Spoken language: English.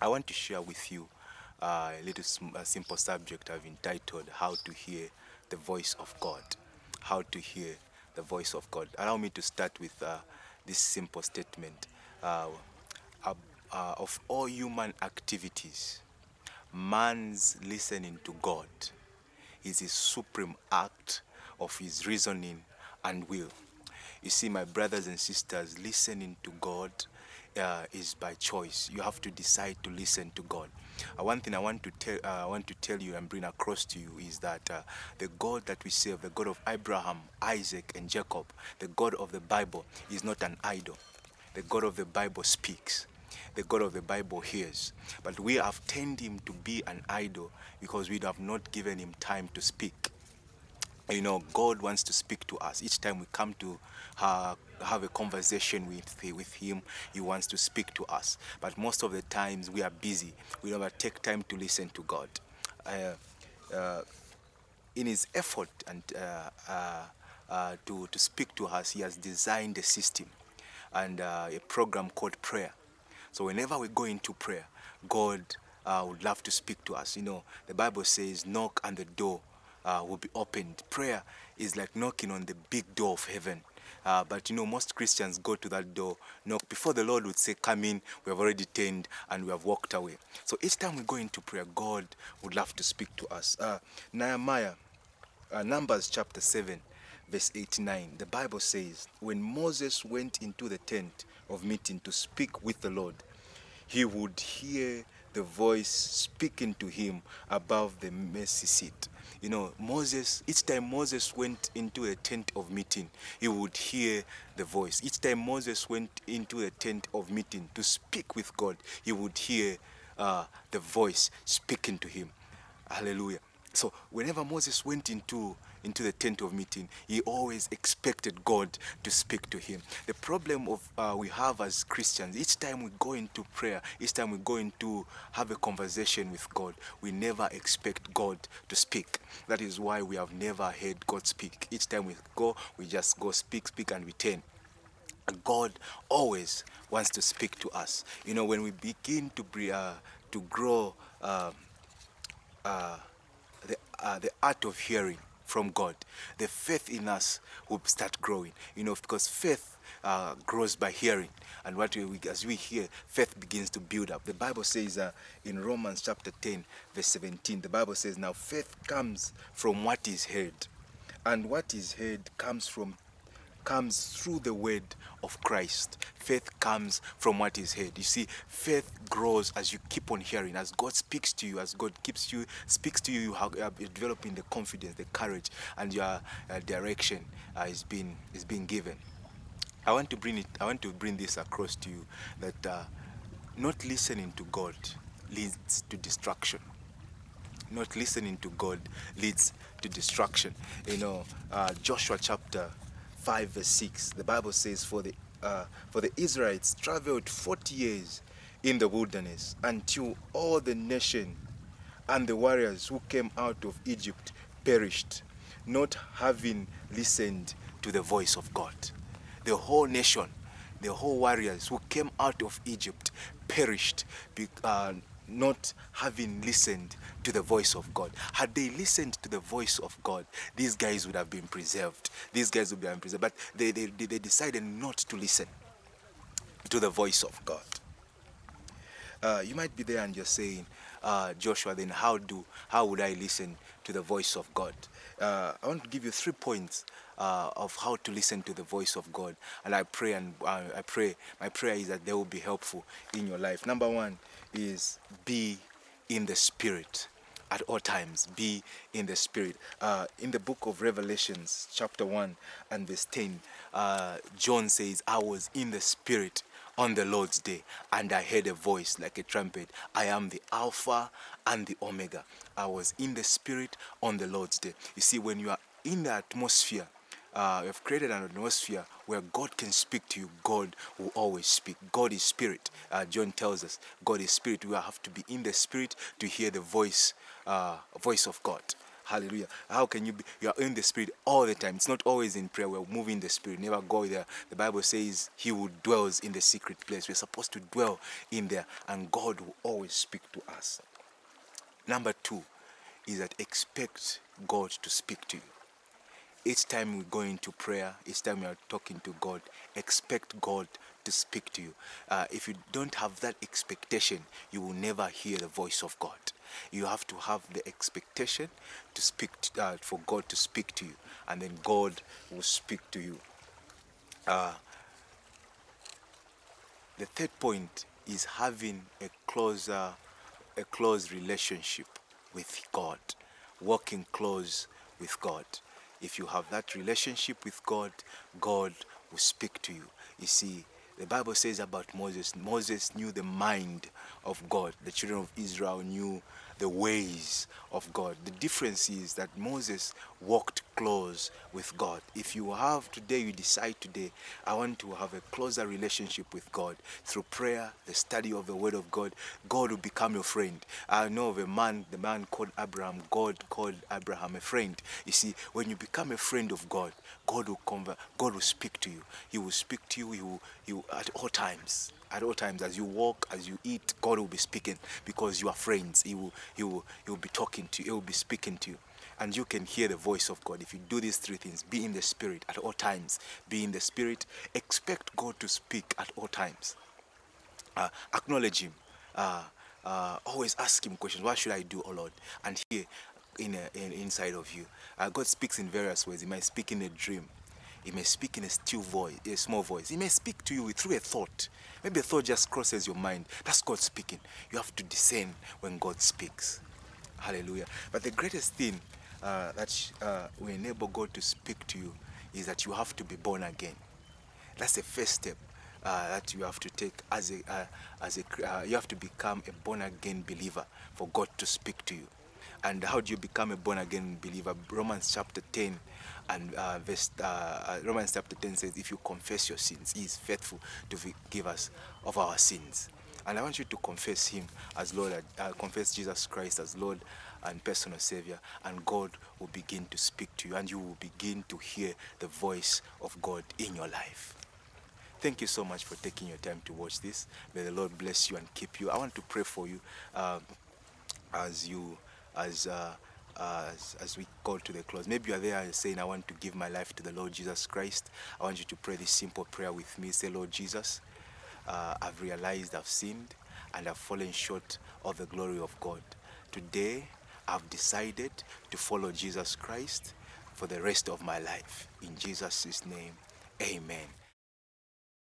I want to share with you uh, a little a simple subject I've entitled How to Hear the Voice of God. How to Hear the Voice of God. Allow me to start with uh, this simple statement. Uh, uh, of all human activities, man's listening to God is his supreme act of his reasoning and will. You see, my brothers and sisters, listening to God uh, is by choice. You have to decide to listen to God. Uh, one thing I want to tell, uh, I want to tell you and bring across to you is that uh, the God that we serve, the God of Abraham, Isaac, and Jacob, the God of the Bible, is not an idol. The God of the Bible speaks. The God of the Bible hears. But we have turned him to be an idol because we have not given him time to speak you know god wants to speak to us. Each time we come to uh, have a conversation with, with him he wants to speak to us. But most of the times we are busy. We never take time to listen to god. Uh, uh, in his effort and uh, uh, uh, to, to speak to us he has designed a system and a program called prayer. So whenever we go into prayer god would love to speak to us. You know the bible says knock on the door uh, will be opened. Prayer is like knocking on the big door of heaven. Uh, but you know, most Christians go to that door, knock before the Lord would say, Come in, we have already turned and we have walked away. So each time we go into prayer, God would love to speak to us. Uh, Nehemiah, uh, Numbers chapter 7, verse 89, the Bible says, When Moses went into the tent of meeting to speak with the Lord, he would hear the voice speaking to him above the mercy seat. You know, Moses, each time Moses went into a tent of meeting, he would hear the voice. Each time Moses went into a tent of meeting to speak with God, he would hear uh, the voice speaking to him. Hallelujah. So whenever Moses went into into the tent of meeting, he always expected God to speak to him. The problem of uh, we have as Christians, each time we go into prayer, each time we go into have a conversation with God, we never expect God to speak. That is why we have never heard God speak. Each time we go, we just go speak, speak, and return. God always wants to speak to us. You know, when we begin to be, uh, to grow. Uh, uh, the, uh, the art of hearing from God, the faith in us will start growing. You know, because faith uh, grows by hearing, and what we, as we hear, faith begins to build up. The Bible says uh, in Romans chapter 10, verse 17, the Bible says, "Now faith comes from what is heard, and what is heard comes from comes through the word of Christ. Faith comes from what is heard. You see, faith grows as you keep on hearing. As God speaks to you, as God keeps you speaks to you, you you're developing the confidence, the courage, and your uh, direction uh, is being is being given. I want to bring it. I want to bring this across to you that uh, not listening to God leads to destruction not listening to God leads to destruction. You know, uh, Joshua chapter 5 verse 6, the Bible says, for the, uh, for the Israelites traveled 40 years in the wilderness until all the nation and the warriors who came out of Egypt perished, not having listened to the voice of God. The whole nation, the whole warriors who came out of Egypt perished uh, not having listened to the voice of God. Had they listened to the voice of God, these guys would have been preserved. These guys would been preserved. But they, they they decided not to listen to the voice of God. Uh, you might be there and you're saying, uh, Joshua, then how do how would I listen to the voice of God? Uh, I want to give you three points uh, of how to listen to the voice of God, and I pray and uh, I pray. My prayer is that they will be helpful in your life. Number one is be in the Spirit at all times. Be in the Spirit. Uh, in the book of Revelations, chapter one and verse ten, uh, John says, "I was in the Spirit." On the Lord's day, and I heard a voice like a trumpet. I am the Alpha and the Omega. I was in the Spirit on the Lord's day. You see, when you are in the atmosphere, uh, we have created an atmosphere where God can speak to you. God will always speak. God is spirit. Uh, John tells us God is spirit. We have to be in the spirit to hear the voice, uh, voice of God. Hallelujah. How can you be? You are in the spirit all the time. It's not always in prayer. We're moving the spirit. Never go there. The Bible says he who dwells in the secret place. We're supposed to dwell in there, and God will always speak to us. Number two is that expect God to speak to you. Each time we go into prayer, each time we are talking to God, expect God to speak to you. Uh, if you don't have that expectation, you will never hear the voice of God. You have to have the expectation to speak to, uh, for God to speak to you, and then God will speak to you. Uh, the third point is having a closer, a close relationship with God, walking close with God. If you have that relationship with God, God will speak to you. You see, the Bible says about Moses, Moses knew the mind of God. The children of Israel knew the ways of God. The difference is that Moses walked close with God. If you have today, you decide today, I want to have a closer relationship with God through prayer, the study of the Word of God, God will become your friend. I know of a man, the man called Abraham, God called Abraham a friend. You see, when you become a friend of God, God will convert, God will speak to you. He will speak to you, he will, he will, at all times at all times as you walk as you eat god will be speaking because you are friends he will he will he will be talking to you he will be speaking to you and you can hear the voice of god if you do these three things be in the spirit at all times be in the spirit expect god to speak at all times uh, acknowledge him uh, uh, always ask him questions what should i do oh lord and hear in, in inside of you uh, god speaks in various ways he might speak in a dream he may speak in a still voice, a small voice. He may speak to you through a thought. Maybe a thought just crosses your mind. That's God speaking. You have to discern when God speaks. Hallelujah. But the greatest thing uh, that uh, will enable God to speak to you is that you have to be born again. That's the first step. Uh, that you have to take as a uh, as a uh, you have to become a born again believer for God to speak to you. And how do you become a born again believer? Romans chapter 10 and uh, verse, uh, Romans chapter 10 says, If you confess your sins, He is faithful to forgive us of our sins. And I want you to confess Him as Lord, uh, confess Jesus Christ as Lord and personal Savior, and God will begin to speak to you, and you will begin to hear the voice of God in your life. Thank you so much for taking your time to watch this. May the Lord bless you and keep you. I want to pray for you um, as you as uh, as, as we call to the close. Maybe you are there saying, I want to give my life to the Lord Jesus Christ. I want you to pray this simple prayer with me. Say, Lord Jesus, uh, I've realized I've sinned and I've fallen short of the glory of God. Today, I've decided to follow Jesus Christ for the rest of my life. In Jesus' name, amen.